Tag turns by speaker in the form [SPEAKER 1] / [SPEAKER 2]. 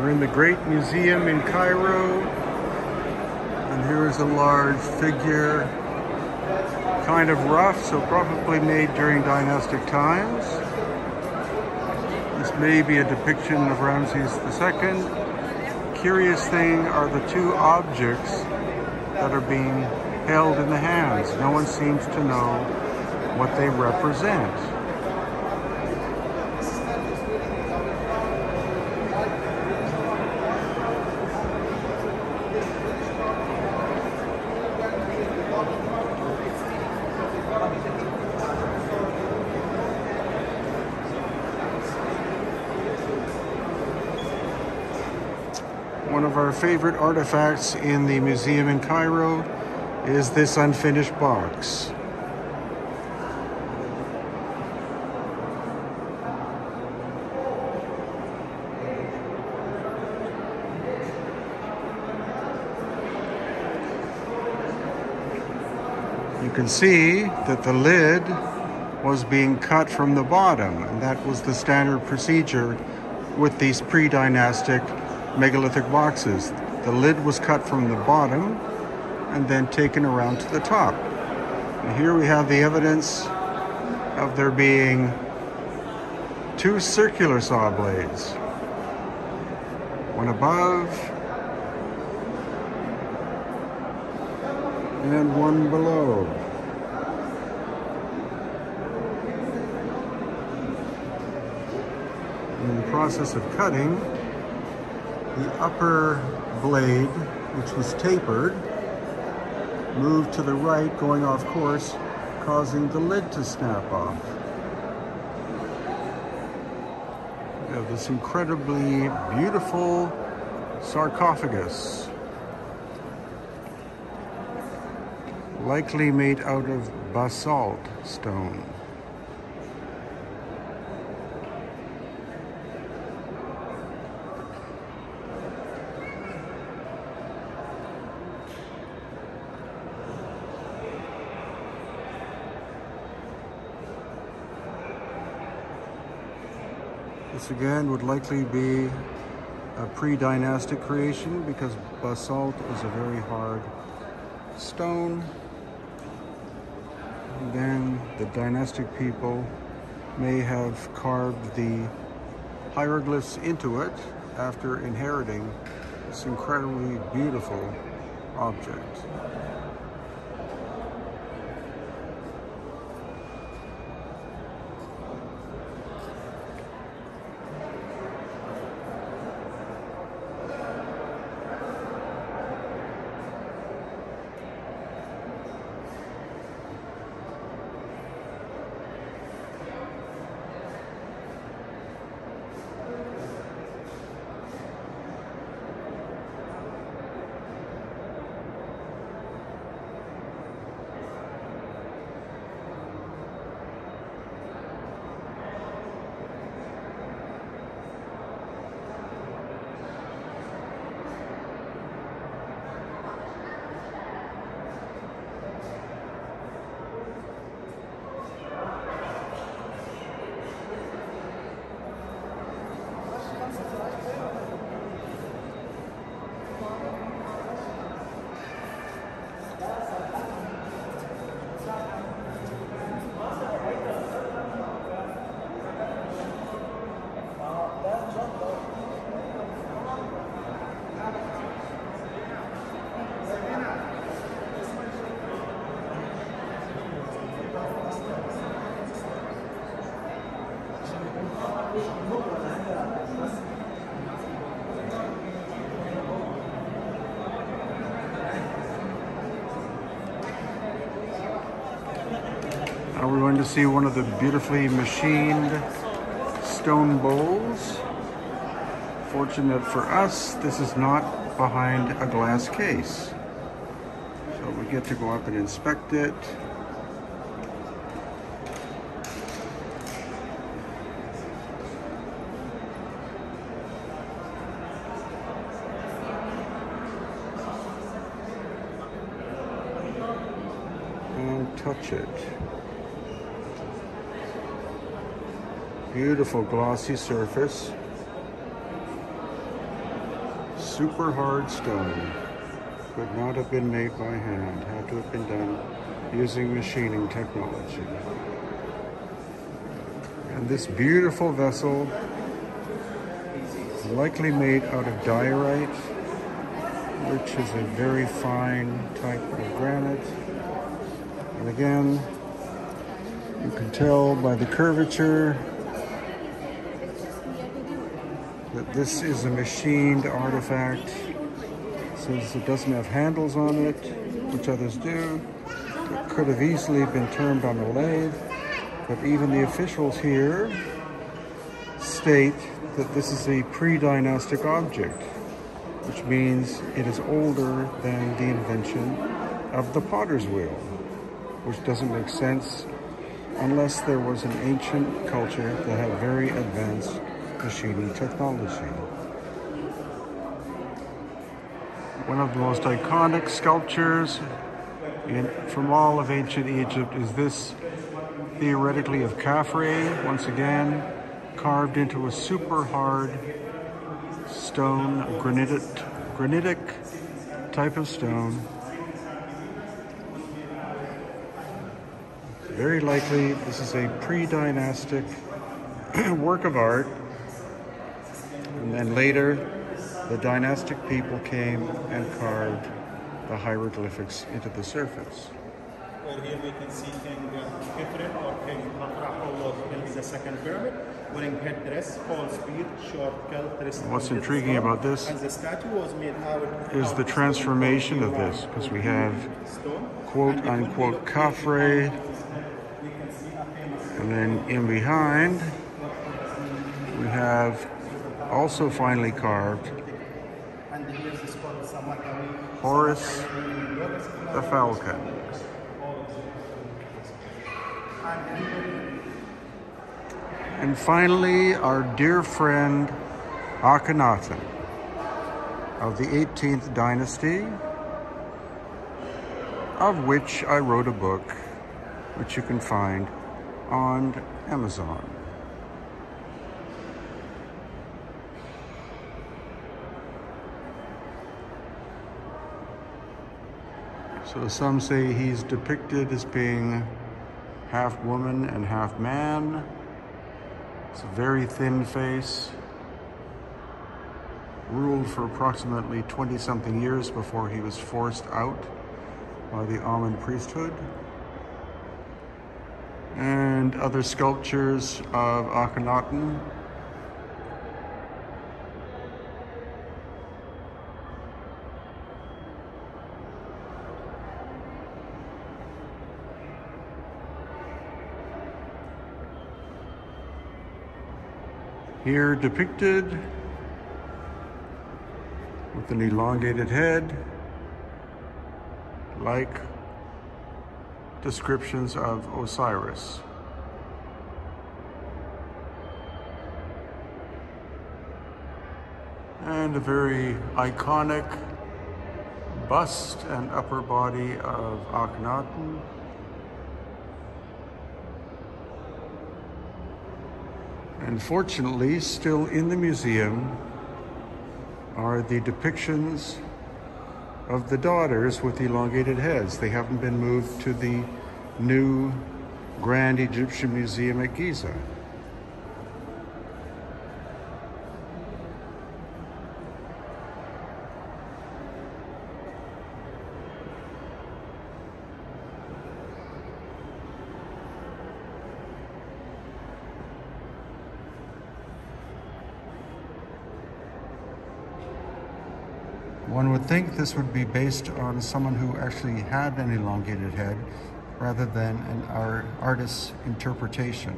[SPEAKER 1] We're in the Great Museum in Cairo, and here is a large figure, kind of rough, so probably made during dynastic times. This may be a depiction of Ramses II. Curious thing are the two objects that are being held in the hands. No one seems to know what they represent. One of our favorite artifacts in the museum in Cairo is this unfinished box. You can see that the lid was being cut from the bottom, and that was the standard procedure with these pre-dynastic megalithic boxes. The lid was cut from the bottom and then taken around to the top. And here we have the evidence of there being two circular saw blades. One above and one below. In the process of cutting, the upper blade, which was tapered, moved to the right, going off course, causing the lid to snap off. We have this incredibly beautiful sarcophagus, likely made out of basalt stone. This again would likely be a pre-dynastic creation because basalt is a very hard stone. Then the dynastic people may have carved the hieroglyphs into it after inheriting this incredibly beautiful object. We're going to see one of the beautifully machined stone bowls. Fortunate for us, this is not behind a glass case. So we get to go up and inspect it. Touch it. Beautiful glossy surface. super hard stone. Could not have been made by hand. Had to have been done using machining technology. And this beautiful vessel, likely made out of diorite, which is a very fine type of granite. And again, you can tell by the curvature that this is a machined artifact. Since it doesn't have handles on it, which others do, it could have easily been turned on a lathe, but even the officials here state that this is a pre-dynastic object, which means it is older than the invention of the potter's wheel, which doesn't make sense unless there was an ancient culture that had very advanced machining technology. One of the most iconic sculptures in, from all of ancient Egypt is this theoretically of Khafre, once again, carved into a super hard stone, granitic, granitic type of stone. Very likely this is a pre-dynastic work of art. And later, the dynastic people came and carved the hieroglyphics into the surface.
[SPEAKER 2] Well, here we can see King uh, Khifre or King the second pyramid, wearing headdress, false beard, short kilt, wrist
[SPEAKER 1] What's intriguing
[SPEAKER 2] sword.
[SPEAKER 1] about this
[SPEAKER 2] the statue was made out
[SPEAKER 1] is the transformation of this, because we have
[SPEAKER 2] stone.
[SPEAKER 1] quote unquote
[SPEAKER 2] look
[SPEAKER 1] Khafre,
[SPEAKER 2] we can see a famous
[SPEAKER 1] and then in behind we have also finely carved
[SPEAKER 2] and here's this called Samarkand.
[SPEAKER 1] Horus the Falcon. And finally, our dear friend Akhenaten of the 18th dynasty, of which I wrote a book, which you can find on Amazon. So some say he's depicted as being half woman and half man. It's a very thin face. Ruled for approximately 20 something years before he was forced out by the Amun priesthood. And other sculptures of Akhenaten. Here depicted with an elongated head, like descriptions of Osiris. And a very iconic bust and upper body of Akhenaten. And fortunately, still in the museum are the depictions of the daughters with elongated heads. They haven't been moved to the new Grand Egyptian Museum at Giza. One would think this would be based on someone who actually had an elongated head rather than an ar- artist's interpretation.